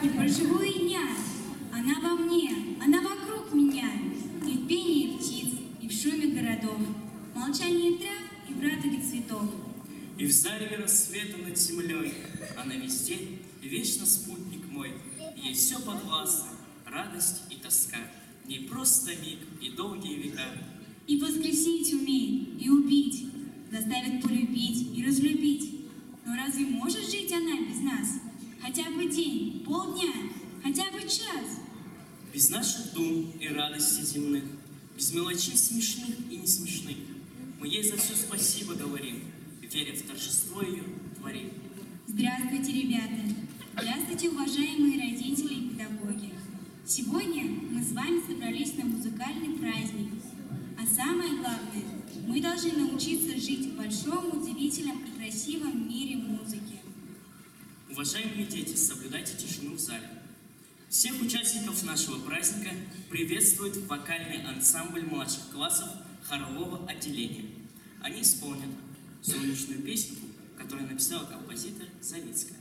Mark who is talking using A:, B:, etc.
A: проживу и дня. Она во мне, она вокруг меня. И в пении птиц, и в шуме городов. Молчание трав и в радуге цветов.
B: И в зареве рассвета над землей Она везде вечно спутник мой. Ей все подвластно, радость и тоска, Не просто миг и долгие века.
A: И воскресить умеет, и убить, заставит полюбить и разлюбить. Но разве может жить она без день, полдня, хотя бы час.
B: Без наших дум и радостей земных, Без мелочей смешных и несмешных, Мы ей за все спасибо говорим, Веря в торжество ее творим.
A: Здравствуйте, ребята! Здравствуйте, уважаемые родители и педагоги! Сегодня мы с вами собрались на музыкальный праздник. А самое главное, мы должны научиться жить в большом, удивительном и красивом мире музыки.
B: Уважаемые дети, соблюдайте тишину в зале. Всех участников нашего праздника приветствует вокальный ансамбль младших классов хорового отделения. Они исполнят солнечную песенку, которую написала композитор Завицкая.